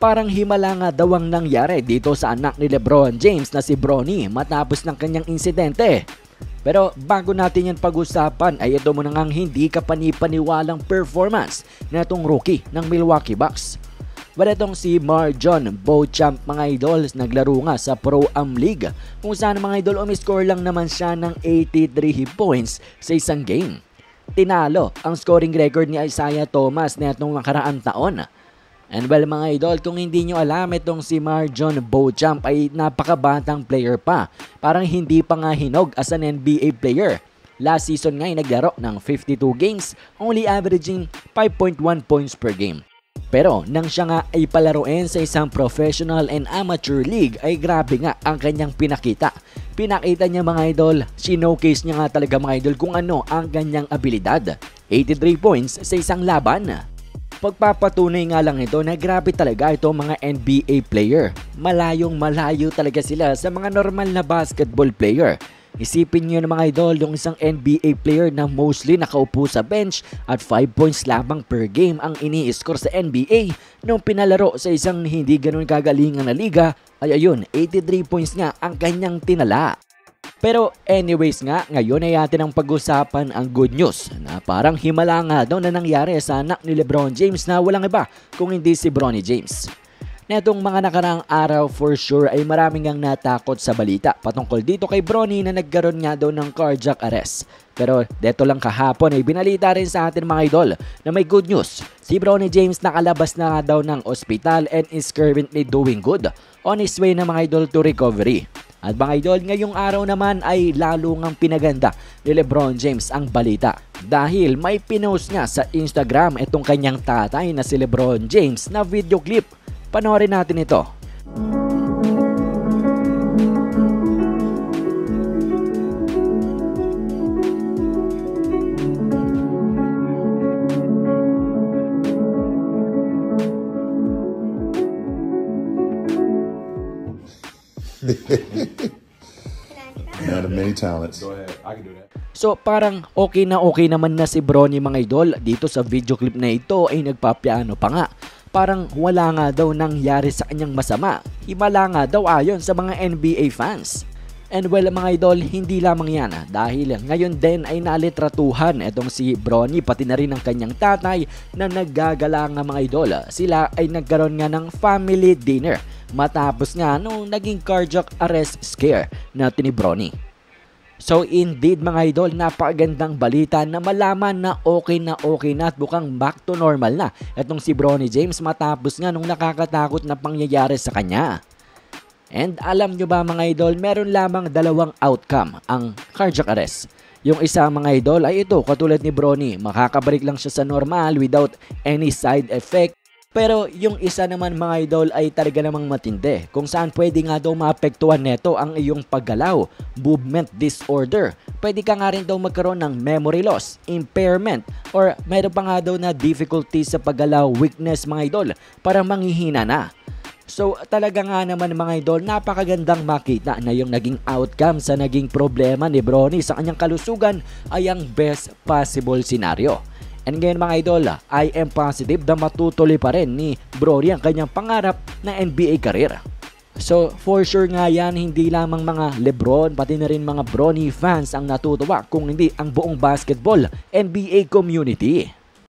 Parang himala nga daw ang nangyari dito sa anak ni Lebron James na si Bronny matapos ng kanyang insidente. Pero bago natin yan pag-usapan ay ito muna ngang hindi ka panipaniwalang performance na itong rookie ng Milwaukee Bucks. Itong si Marjon Beauchamp mga idol naglaro nga sa Pro Am League kung saan mga idol umiscore lang naman siya ng 83 points sa isang game. Tinalo ang scoring record ni Isaiah Thomas na itong nakaraang taon And well mga idol, kung hindi nyo alam itong si Marjon Beauchamp ay napakabatang player pa. Parang hindi pa nga hinog as an NBA player. Last season nga ay naglaro ng 52 games, only averaging 5.1 points per game. Pero nang siya nga ay palaruin sa isang professional and amateur league ay grabe nga ang kanyang pinakita. Pinakita niya mga idol, sinocase niya nga talaga mga idol kung ano ang kanyang abilidad. 83 points sa isang laban. Pagpapatunay nga lang ito na grabe talaga ito mga NBA player. Malayong malayo talaga sila sa mga normal na basketball player. Isipin niyo na mga idol yung isang NBA player na mostly nakaupo sa bench at 5 points lamang per game ang ini-score sa NBA nung pinalaro sa isang hindi ganun kagalingan na liga ay ayun 83 points nga ang kanyang tinala. Pero anyways nga, ngayon ay atin ang pag-usapan ang good news na parang himala nga daw na nangyari sa anak ni Lebron James na walang iba kung hindi si Bronny James. Netong mga nakaraang araw for sure ay maraming ang natakot sa balita patungkol dito kay Bronny na nagkaroon nga daw ng cardiac arrest. Pero deto lang kahapon ay binalita rin sa atin mga idol na may good news. Si Bronny James nakalabas na daw ng ospital and is currently doing good on his way na mga idol to recovery. At mga idol, ngayong araw naman ay lalo ngang pinaganda ni Lebron James ang balita. Dahil may pinost niya sa Instagram itong kanyang tatay na si Lebron James na video clip. Panoorin natin ito. Man of many talents. Go ahead. I can do that. So parang okay na okay naman na si Bronny mga idol dito sa video clip na ito ay nagpapiano pa nga. Parang wala nga daw nangyari sa kanyang masama. Himala nga daw ayon sa mga NBA fans. And well mga idol, hindi lamang yan ah, dahil ngayon din ay nalitratuhan itong si Bronny pati na rin ang kanyang tatay na naggagala nga mga idol. Sila ay nagkaroon nga ng family dinner matapos nga nung naging cardiac arrest scare natin ni Bronny. So indeed mga idol, napakagandang balita na malaman na okay na okay na at bukang back to normal na itong si Bronny James matapos nga nung nakakatakot na pangyayari sa kanya. And alam nyo ba mga idol, meron lamang dalawang outcome ang cardiac arrest. Yung isa mga idol ay ito, katulad ni Bronny, makakabalik lang siya sa normal without any side effect. Pero yung isa naman mga idol ay talaga namang matindi kung saan pwede nga daw maapektuhan neto ang iyong paggalaw, movement disorder. Pwede ka nga rin daw magkaroon ng memory loss, impairment, or meron pa nga daw na difficulty sa paggalaw, weakness mga idol, para manghihina na. So talaga nga naman mga idol, napakagandang makita na yung naging outcome sa naging problema ni Bronny sa kanyang kalusugan ay ang best possible scenario. And ngayon mga idol, I am positive na matutuloy pa rin ni Bronny ang kanyang pangarap na NBA career. So for sure nga yan, hindi lamang mga Lebron pati na rin mga Bronny fans ang natutuwa kung hindi ang buong basketball NBA community.